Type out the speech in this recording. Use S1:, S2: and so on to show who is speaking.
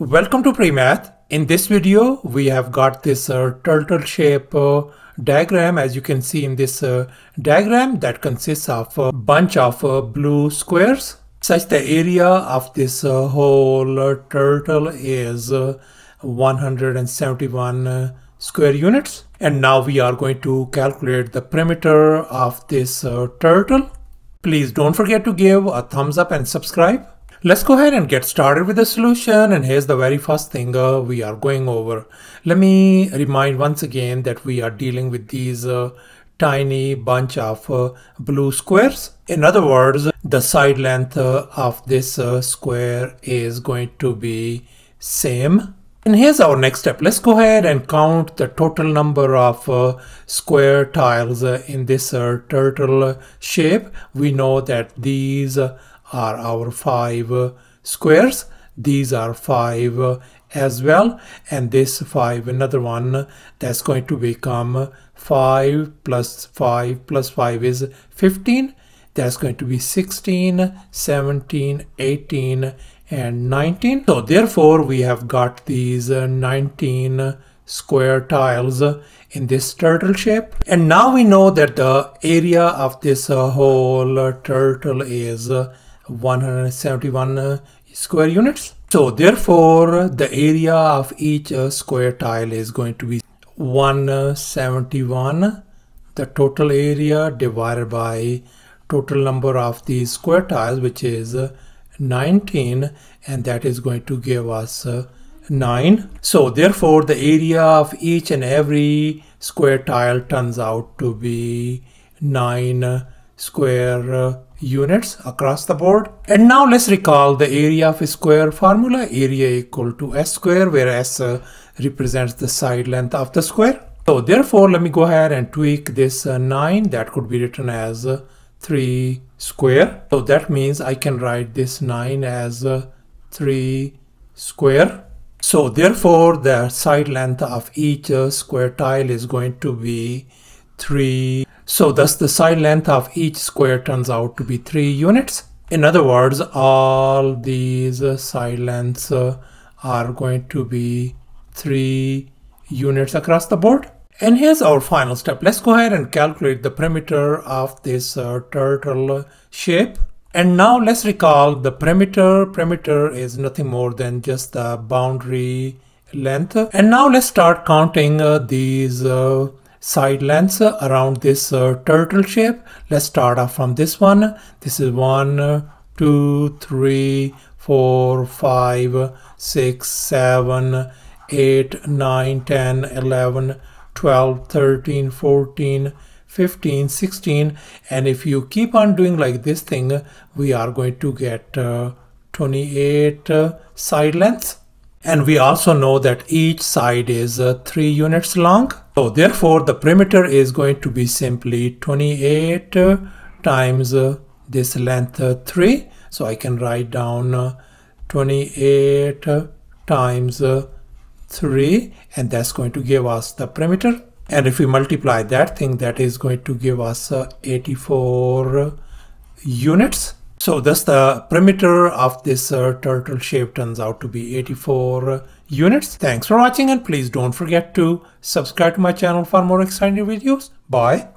S1: Welcome to PreMath. In this video, we have got this uh, turtle shape uh, diagram as you can see in this uh, diagram that consists of a bunch of uh, blue squares such the area of this uh, whole uh, turtle is 171 square units. And now we are going to calculate the perimeter of this turtle. Please don't forget to give a thumbs up and subscribe. Let's go ahead and get started with the solution and here's the very first thing uh, we are going over. Let me remind once again that we are dealing with these uh, tiny bunch of uh, blue squares. In other words, the side length uh, of this uh, square is going to be same. And here's our next step. Let's go ahead and count the total number of uh, square tiles in this turtle shape. We know that these are our five squares. These are five as well. And this five, another one that's going to become 5 plus 5 plus 5 is 15. That's going to be 16, 17, 18, and 19. So therefore, we have got these uh, 19 square tiles in this turtle shape. And now we know that the area of this whole turtle is 171 uh, square units. So therefore the area of each uh, square tile is going to be 171 the total area divided by total number of these square tiles which is uh, 19 and that is going to give us 9. So therefore the area of each and every square tile turns out to be 9 square units across the board. And now let's recall the area of a square formula, area equal to s square, where s uh, represents the side length of the square. So therefore, let me go ahead and tweak this uh, 9 that could be written as uh, 3 square. So that means I can write this 9 as uh, 3 square. So therefore, the side length of each uh, square tile is going to be 3 so thus the side length of each square turns out to be 3 units. In other words, all these side lengths uh, are going to be 3 units across the board. And here's our final step. Let's go ahead and calculate the perimeter of this uh, turtle shape. And now let's recall the perimeter. Perimeter is nothing more than just the boundary length. And now let's start counting uh, these uh, side lengths around this uh, turtle shape. Let's start off from this one. This is one, two, three, four, five, six, seven, eight, nine, ten, eleven, twelve, thirteen, fourteen, 15 16 and if you keep on doing like this thing we are going to get uh, 28 uh, side lengths and we also know that each side is uh, 3 units long. So therefore the perimeter is going to be simply 28 uh, times uh, this length uh, 3. So I can write down uh, 28 uh, times 3 and that's going to give us the perimeter. And if we multiply that thing that is going to give us 84 units. So thus the perimeter of this uh, turtle shape turns out to be 84 units. Thanks for watching and please don't forget to subscribe to my channel for more exciting videos. Bye.